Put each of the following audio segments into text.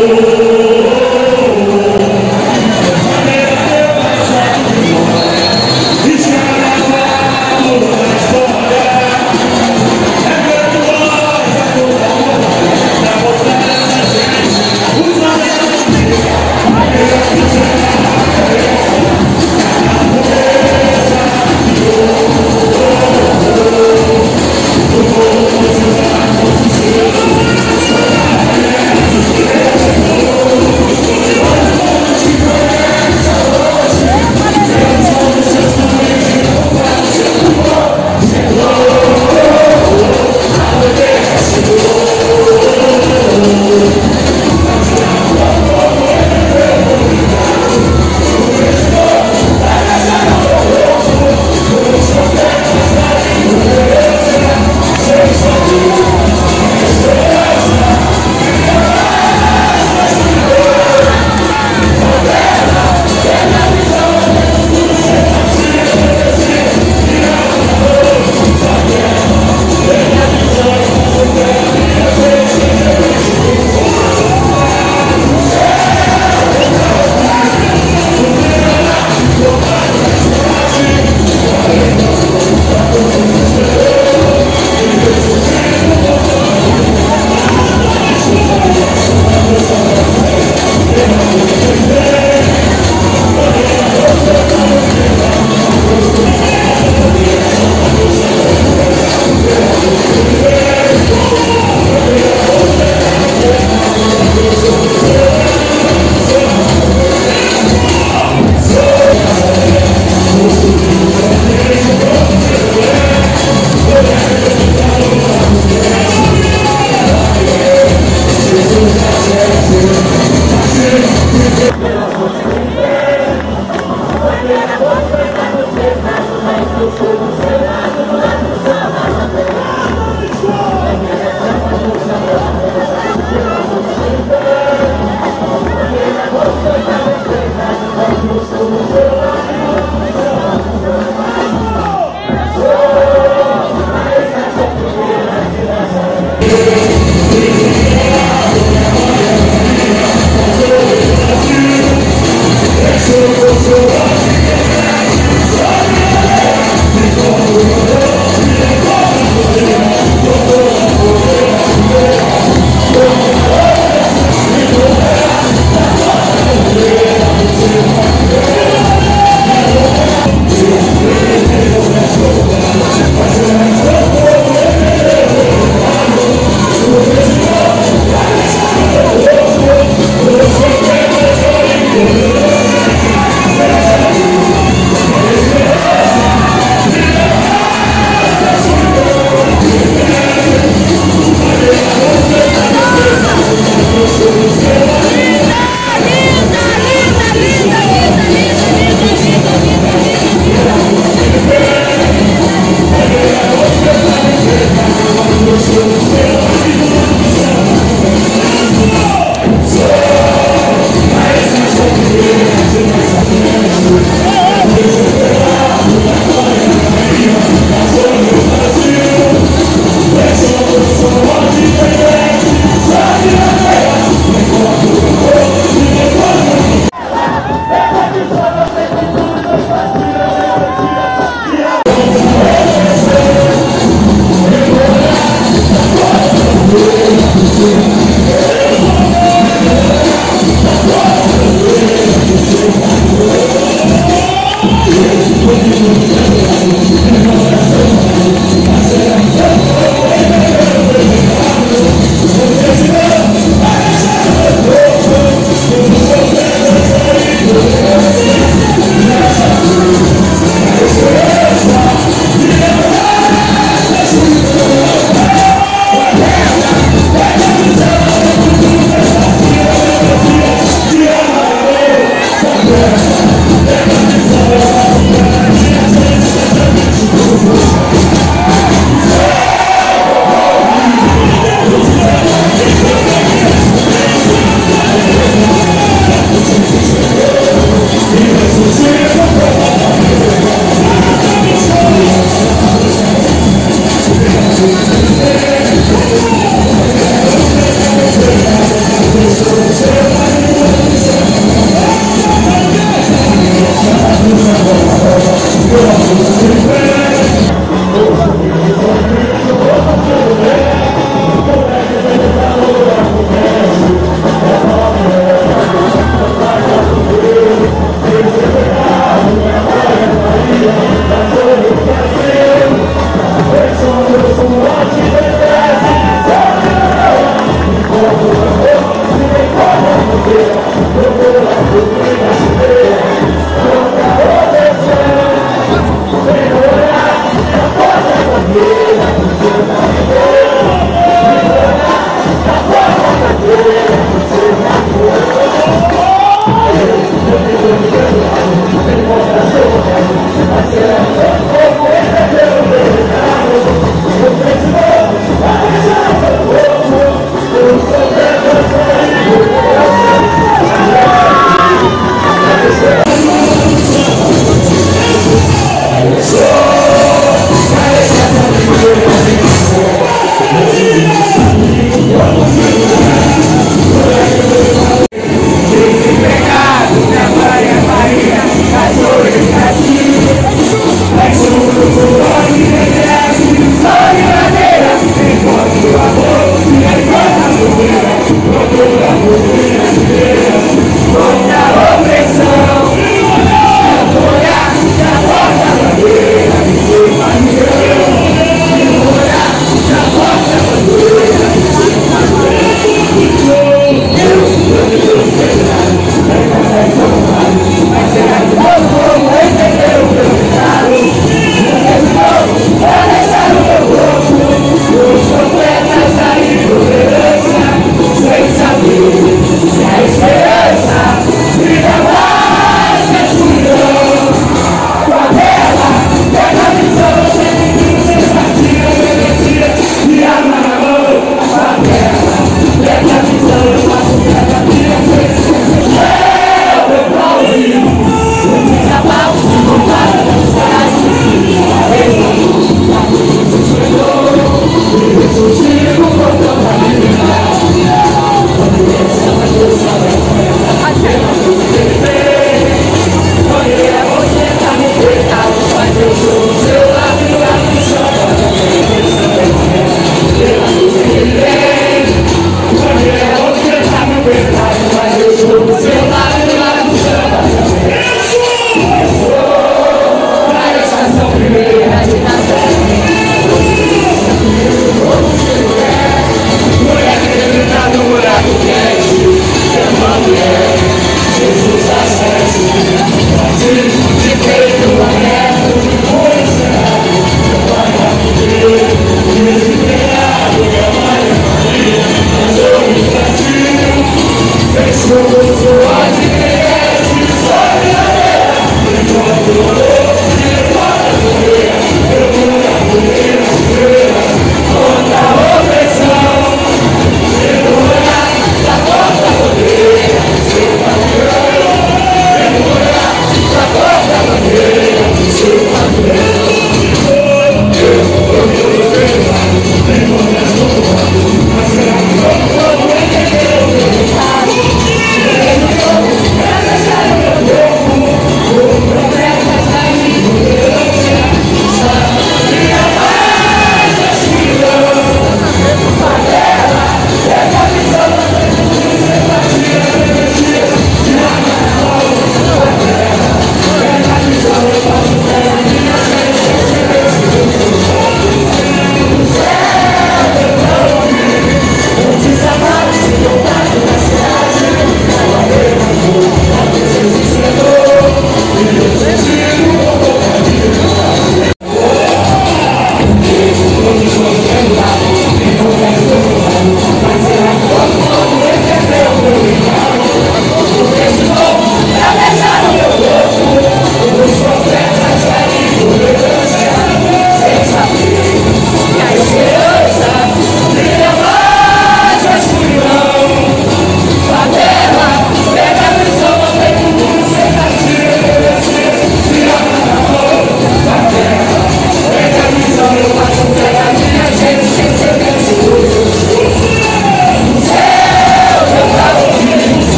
Deus.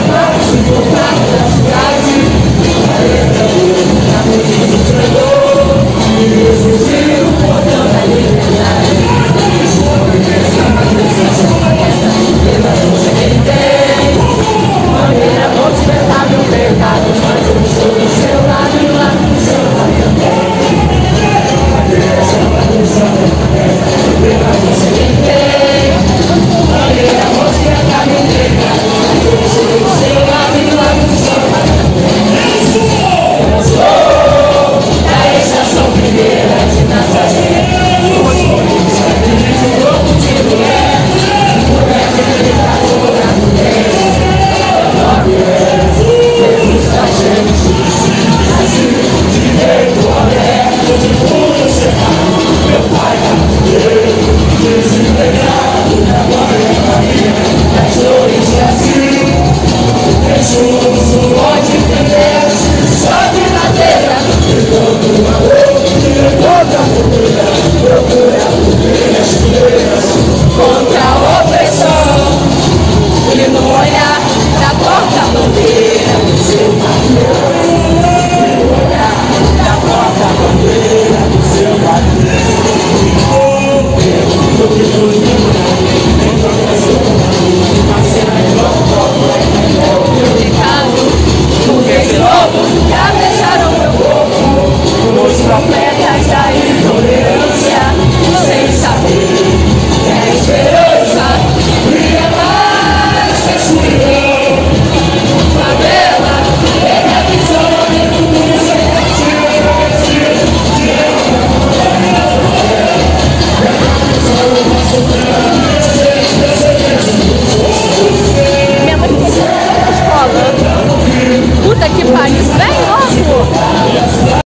Abaixo, voltar, praticar.